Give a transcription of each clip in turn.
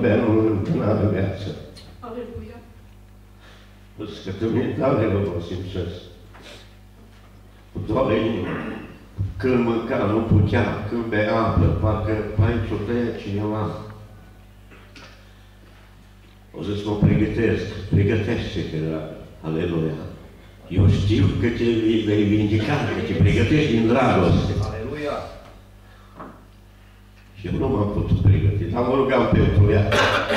Benul în altă viață. Aleluia. Că te mi tare vă simțesc. Cu doare inima. Când mânca, nu putea, când bea apă, parcă aici o tăia cineva. O să-ți mă pregătesc, pregătește-te, dragă. Aleluia. Eu știu că te vei vindica, că te pregătești din dragoste. Aleluia! Și eu nu m-am putut pregăti, dar mă rugam pentru ea.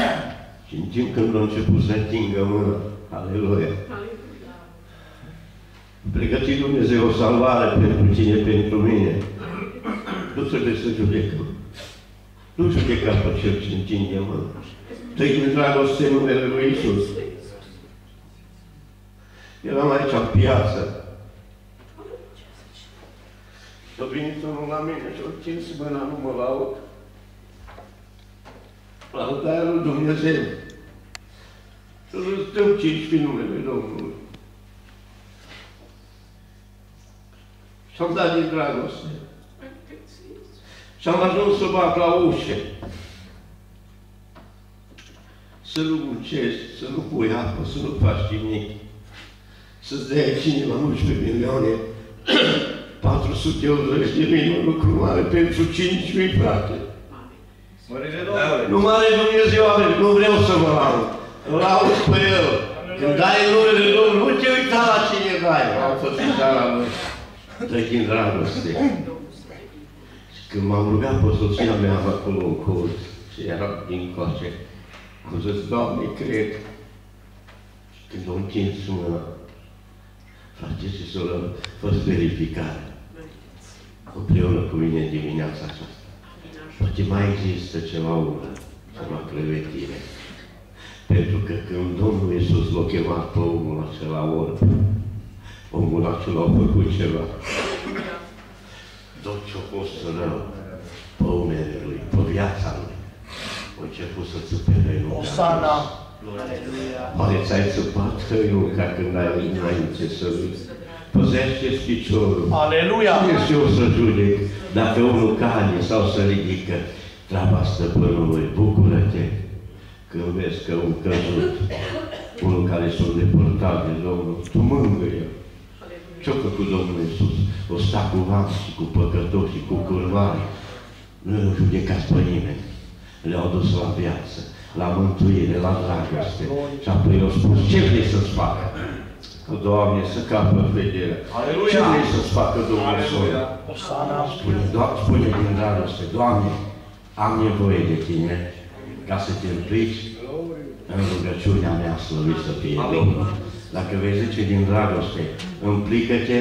Și în timp când a început să atingă mâna, aleluia, Aleluia. pregătit Dumnezeu o salvare pentru tine, pentru mine. Nu trebuie să judecăm. Nu judeca pe cel ce întinde mână. Trec în dragoste în numele Lui Iisus. Eram aici în piață. Și a venit unul la mine și a întins mâna, nu mă laud. Laudarea lui Dumnezeu. Și îți dăm cinci pe numele Domnului. Și am dat din dragoste. Și am ajuns să bat la ușă. Să nu muncești, să nu pui apă, să nu faci nimic. Să-ți dea cineva 11 milioane, 480 de mii, un lucru mare pentru 5 mii, frate. Mărire Domnului! Nu mare Dumnezeu avem, nu vreau să mă laud. Îl laud pe El. Când dai numele Domnului, nu te uita la cine dai. Am fost așa la noi. Trec în dragoste. Și când m-am rugat pe soția mea acolo în colț, și era din coace, am zis, Doamne, cred. Și când am întins mâna, frate și soră, fost verificare. Împreună cu mine dimineața aceasta. Poate mai există ceva ură, ceva clevetire. Pentru că când Domnul Iisus l-a chemat pe omul acela orb, omul acela a făcut ceva. Tot ce-a fost rău pe umele lui, pe viața lui, a început să țupe hăinul. Osana! Oare ți-ai țăpat hăinul ca când ai înainte să vii? Păzește-ți piciorul. Aleluia! Nu este eu să judec dacă unul cade sau să ridică treaba stăpânului. Bucură-te când vezi că un căzut, unul care s-a îndepărtat de Domnul, tu mângâie. Ce-a făcut Domnul Iisus? O sta cu vamp și cu păcătoși și cu curvari. Nu i-au judecat pe nimeni. Le-au dus la viață, la mântuire, la dragoste. Și apoi i-au spus, ce vrei să-ți facă? Că, Doamne, să capă vederea. Aleluia! Ce vrei să-ți facă Domnul Aleluia! Osana! Spune, Do- spune din dragoste, Doamne, am nevoie de Tine ca să te implici în rugăciunea mea slăvit să fie Amin. Domnul. Dacă vei zice din dragoste, implică-te,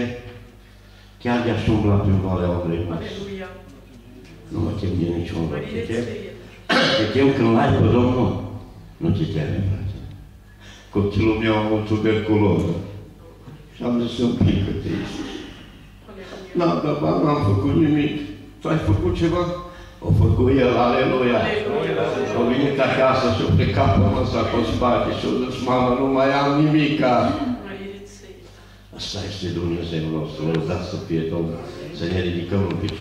chiar de-aș umbla prin valea omului Aleluia. Nu mă tem de niciun rău. Te Mărire tem? ție. Te tem când l-ai pe Domnul? Nu te teme, frate. Copilul meu a avut tuberculoză. Și am zis, implică-te, Iisus. Aleluia. N-am dat bani, n-am făcut nimic. Tu ai făcut ceva? O făcut el, aleluia. Aleluia. A venit acasă și a plecat pe măsa cu spate și a zis, mamă, nu mai am nimica. Mărire ție. Asta este Dumnezeu nostru, lăudați să fie Domnul, să ne ridicăm în picioare.